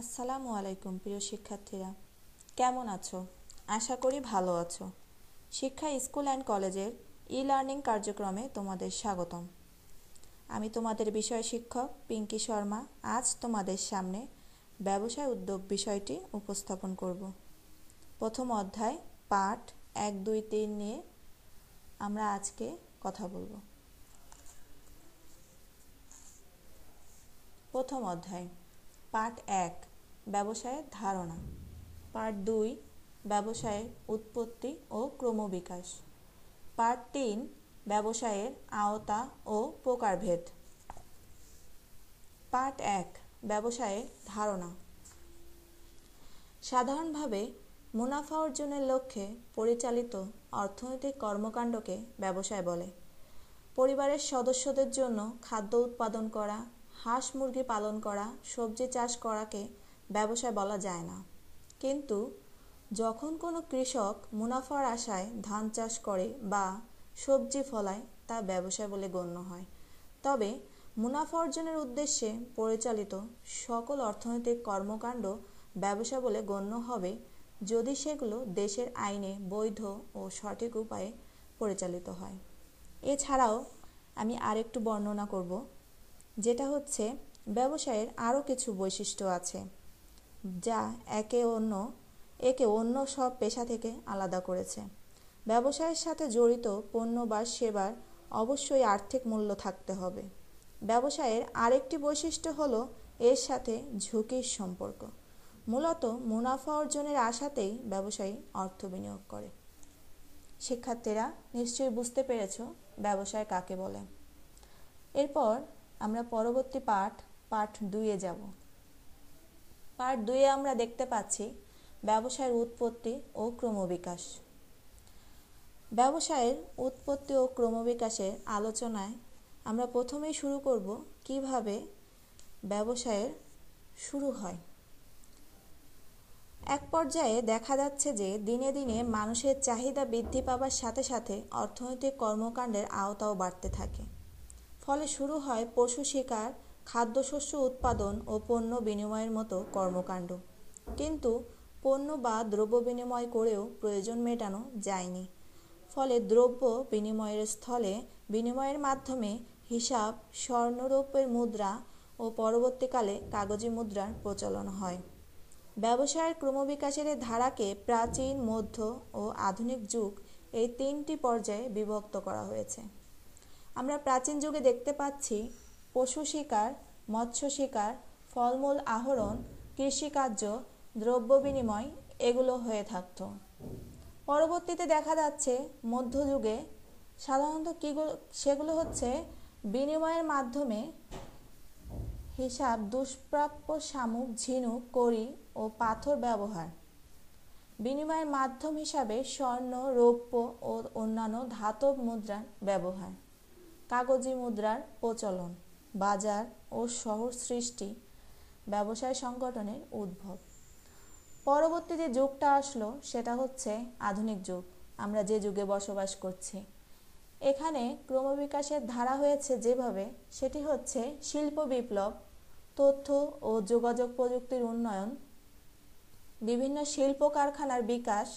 আসসালামু আলাইকুম, প্রিয় শিক্ষার্থীরা। কেমন আছো? আশা করি ভালো আছো। শিক্ষা স্কুল অ্যান্ড কলেজের ই লার্নিং কার্যক্রমে তোমাদের স্বাগতম। আমি তোমাদের বিষয় শিক্ষক পিঙ্কি শর্মা। আজ তোমাদের সামনে ব্যবসায় উদ্যোগ বিষয়টি উপস্থাপন করব। প্রথম অধ্যায়, পাঠ এক, দুই, তিন নিয়ে আমরা আজকে কথা বলব। প্রথম অধ্যায় পার্ট এক, ব্যবসায়ের ধারণা। পার্ট দুই, ব্যবসায়ের উৎপত্তি ও ক্রমবিকাশ। পার্ট তিন, ব্যবসায়ের আওতা ও প্রকারভেদ। পার্ট এক, ব্যবসায়ের ধারণা। সাধারণভাবে মুনাফা অর্জনের লক্ষ্যে পরিচালিত অর্থনৈতিক কর্মকাণ্ডকে ব্যবসায় বলে। পরিবারের সদস্যদের জন্য খাদ্য উৎপাদন করা হাঁস মুরগি পালন করা, সবজি চাষ করাকে ব্যবসায় বলা যায় না। কিন্তু যখন কোনো কৃষক মুনাফার আশায় ধান চাষ করে বা সবজি ফলায়, তা ব্যবসায় বলে গণ্য হয়। তবে মুনাফা অর্জনের উদ্দেশ্যে পরিচালিত সকল অর্থনৈতিক কর্মকাণ্ড ব্যবসা বলে গণ্য হবে যদি সেগুলো দেশের আইনে বৈধ ও সঠিক উপায়ে পরিচালিত হয়। এছাড়াও আমি আরেকটু বর্ণনা করব। যেটা হচ্ছে, ব্যবসায়ের আরও কিছু বৈশিষ্ট্য আছে, যা একে অন্য একে অন্য সব পেশা থেকে আলাদা করেছে। ব্যবসায়ের সাথে জড়িত পণ্য বা সেবার অবশ্যই আর্থিক মূল্য থাকতে হবে। ব্যবসায়ের আরেকটি বৈশিষ্ট্য হলো এর সাথে ঝুঁকির সম্পর্ক। মূলত মুনাফা অর্জনের আশাতেই ব্যবসায়ী অর্থ বিনিয়োগ করে। শিক্ষার্থীরা নিশ্চয়ই বুঝতে পেরেছ ব্যবসায় কাকে বলে। এরপর আমরা পরবর্তী পাঠ পাঠ দুইয়ে যাব। পাঠ দুইয়ে আমরা দেখতে পাচ্ছি ব্যবসায়ের উৎপত্তি ও ক্রমবিকাশ। ব্যবসায়ের উৎপত্তি ও ক্রমবিকাশের আলোচনায় আমরা প্রথমেই শুরু করব কীভাবে ব্যবসায়ের শুরু হয়। এক পর্যায়ে দেখা যাচ্ছে যে দিনে দিনে মানুষের চাহিদা বৃদ্ধি পাবার সাথে সাথে অর্থনৈতিক কর্মকাণ্ডের আওতাও বাড়তে থাকে। ফলে শুরু হয় পশু শিকার, খাদ্যশস্য উৎপাদন ও পণ্য বিনিময়ের মতো কর্মকাণ্ড। কিন্তু পণ্য বা দ্রব্য বিনিময় করেও প্রয়োজন মেটানো যায়নি। ফলে দ্রব্য বিনিময়ের স্থলে বিনিময়ের মাধ্যমে হিসাব স্বর্ণরূপের মুদ্রা ও পরবর্তীকালে কাগজি মুদ্রার প্রচলন হয়। ব্যবসায়ের ক্রমবিকাশের ধারাকে প্রাচীন, মধ্য ও আধুনিক যুগ এই তিনটি পর্যায়ে বিভক্ত করা হয়েছে। আমরা প্রাচীন যুগে দেখতে পাচ্ছি পশু শিকার, মৎস্য শিকার, ফলমূল আহরণ, কৃষিকার্য, দ্রব্য বিনিময় এগুলো হয়ে থাকত। পরবর্তীতে দেখা যাচ্ছে মধ্যযুগে সাধারণত কীগুলো সেগুলো হচ্ছে বিনিময়ের মাধ্যমে হিসাব, দুষ্প্রাপ্য শামুক, ঝিনুক, কড়ি ও পাথর ব্যবহার। বিনিময়ের মাধ্যম হিসাবে স্বর্ণ, রৌপ্য ও অন্যান্য ধাতব মুদ্রার ব্যবহার। কাগজি মুদ্রার প্রচলন, বাজার ও শহর সৃষ্টি, ব্যবসায় সংগঠনের উদ্ভব। পরবর্তী যে যুগটা আসলো, সেটা হচ্ছে আধুনিক যুগ। আমরা যে যুগে বসবাস করছি। এখানে ক্রমবিকাশের ধারা হয়েছে যেভাবে, সেটি হচ্ছে শিল্প বিপ্লব, তথ্য ও যোগাযোগ প্রযুক্তির উন্নয়ন, বিভিন্ন শিল্প কারখানার বিকাশ,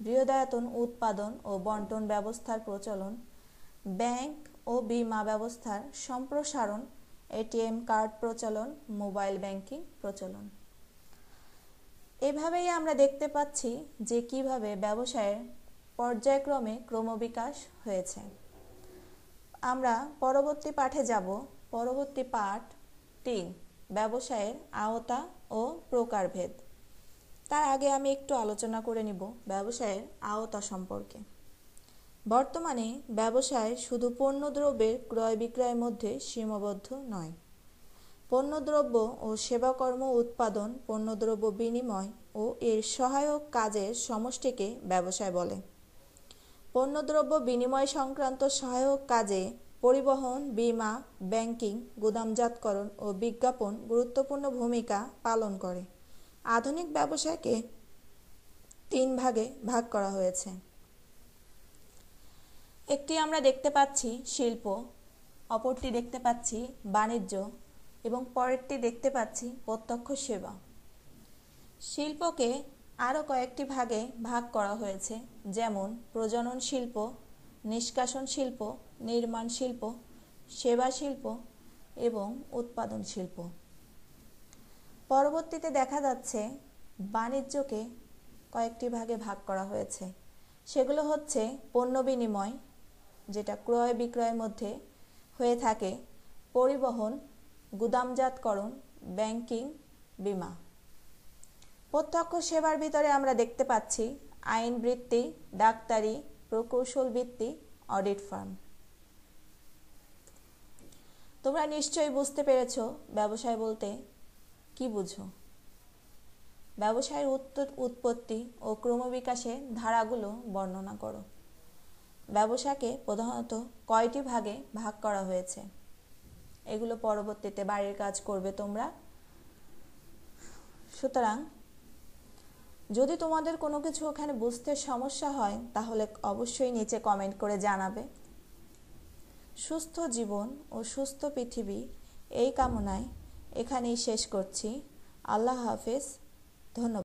বৃহদায়তন উৎপাদন ও বন্টন ব্যবস্থার প্রচলন, ব্যাংক ও বিমা ব্যবস্থার সম্প্রসারণ, এটিএম কার্ড প্রচলন, মোবাইল ব্যাংকিং প্রচলন। এভাবেই আমরা দেখতে পাচ্ছি যে কীভাবে ব্যবসায়ের পর্যায়ক্রমে ক্রমবিকাশ হয়েছে। আমরা পরবর্তী পাঠে যাব। পরবর্তী পাঠ তিন, ব্যবসায়ের আওতা ও প্রকারভেদ। তার আগে আমি একটু আলোচনা করে নিব ব্যবসায়ের আওতা সম্পর্কে। বর্তমানে ব্যবসায় শুধু পণ্যদ্রব্যের ক্রয় বিক্রয়ের মধ্যে সীমাবদ্ধ নয়। পণ্যদ্রব্য ও সেবাকর্ম উৎপাদন, পণ্যদ্রব্য বিনিময় ও এর সহায়ক কাজের সমষ্টিকে ব্যবসায় বলে। পণ্যদ্রব্য বিনিময় সংক্রান্ত সহায়ক কাজে পরিবহন, বিমা, ব্যাংকিং, গুদামজাতকরণ ও বিজ্ঞাপন গুরুত্বপূর্ণ ভূমিকা পালন করে। আধুনিক ব্যবসায়কে তিন ভাগে ভাগ করা হয়েছে। একটি আমরা দেখতে পাচ্ছি শিল্প, অপরটি দেখতে পাচ্ছি বাণিজ্য এবং পরেরটি দেখতে পাচ্ছি প্রত্যক্ষ সেবা। শিল্পকে আরও কয়েকটি ভাগে ভাগ করা হয়েছে, যেমন প্রজনন শিল্প, নিষ্কাশন শিল্প, নির্মাণ শিল্প, সেবা শিল্প এবং উৎপাদন শিল্প। পরবর্তীতে দেখা যাচ্ছে বাণিজ্যকে কয়েকটি ভাগে ভাগ করা হয়েছে। সেগুলো হচ্ছে পণ্য বিনিময় যেটা ক্রয় বিক্রয়ের মধ্যে হয়ে থাকে, পরিবহন, গুদামজাতকরণ, ব্যাংকিং, বিমা। প্রত্যক্ষ সেবার ভিতরে আমরা দেখতে পাচ্ছি আইন বৃত্তি, ডাক্তারি, প্রকৌশল বৃত্তি, অডিট ফার্ম। তোমরা নিশ্চয়ই বুঝতে পেরেছ ব্যবসায় বলতে কি বুঝো। ব্যবসায়ের উত্তর উৎপত্তি ও ক্রমবিকাশের ধারাগুলো বর্ণনা করো। ব্যবসাকে প্রধানত কয়টি ভাগে ভাগ করা হয়েছে? এগুলো পরবর্তীতে বাড়ির কাজ করবে তোমরা। সুতরাং, যদি তোমাদের কোনো কিছু ওখানে বুঝতে সমস্যা হয়, তাহলে অবশ্যই নিচে কমেন্ট করে জানাবে। সুস্থ জীবন ও সুস্থ পৃথিবী এই কামনায় এখানেই শেষ করছি। আল্লাহ হাফেজ। ধন্যবাদ।